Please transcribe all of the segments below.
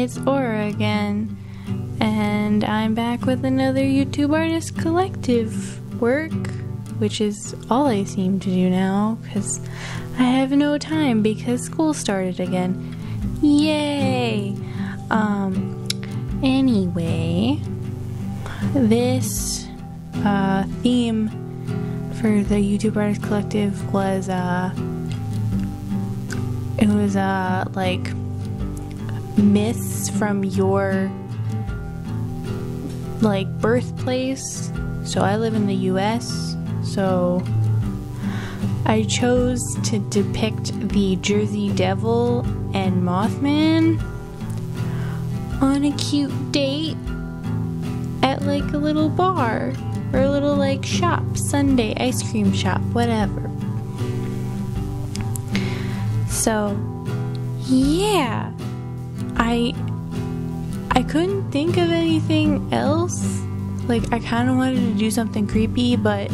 it's Aura again, and I'm back with another YouTube Artist Collective work, which is all I seem to do now because I have no time because school started again. Yay! Um, anyway, this uh, theme for the YouTube Artist Collective was uh, it was uh like myths from your like birthplace. So I live in the US, so I chose to depict the Jersey Devil and Mothman on a cute date at like a little bar or a little like shop, sundae ice cream shop, whatever. So, yeah. I I couldn't think of anything else. Like I kind of wanted to do something creepy, but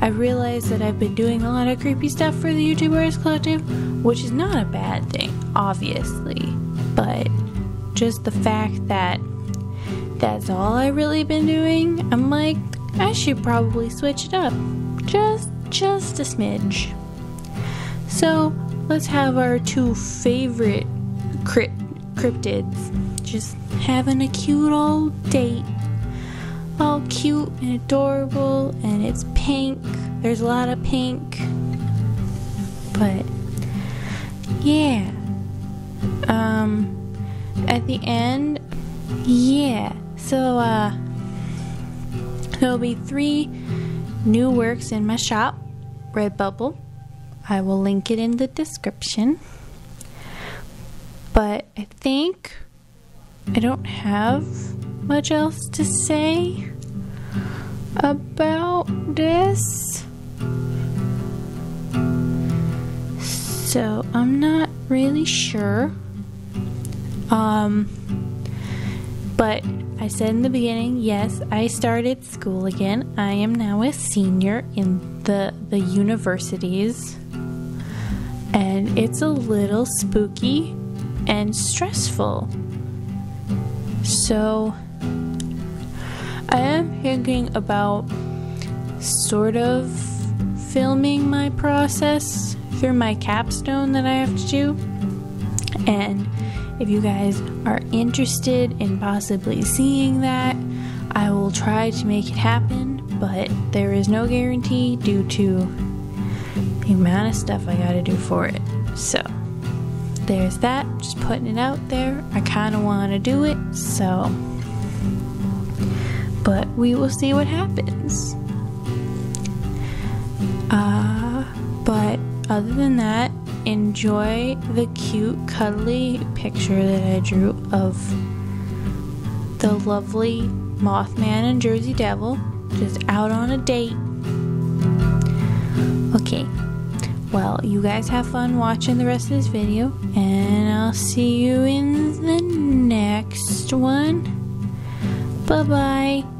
I realized that I've been doing a lot of creepy stuff for the YouTubers Collective, which is not a bad thing, obviously. But just the fact that that's all I really been doing, I'm like, I should probably switch it up. Just just a smidge. So let's have our two favorite crypt cryptids just having a cute old date. All cute and adorable, and it's pink. There's a lot of pink. But, yeah. Um, at the end, yeah. So, uh, there'll be three new works in my shop, Redbubble. I will link it in the description. But I think I don't have much else to say about this. So I'm not really sure. Um, but I said in the beginning, yes, I started school again. I am now a senior in the the universities. And it's a little spooky and stressful. So, I am thinking about sort of filming my process through my capstone that I have to do. And if you guys are interested in possibly seeing that, I will try to make it happen, but there is no guarantee due to the amount of stuff I gotta do for it. So, there's that. Just putting it out there. I kind of want to do it, so. But we will see what happens. Uh, but other than that, enjoy the cute, cuddly picture that I drew of the lovely Mothman and Jersey Devil just out on a date. Okay, well, you guys have fun watching the rest of this video, and I'll see you in the next one. Bye bye.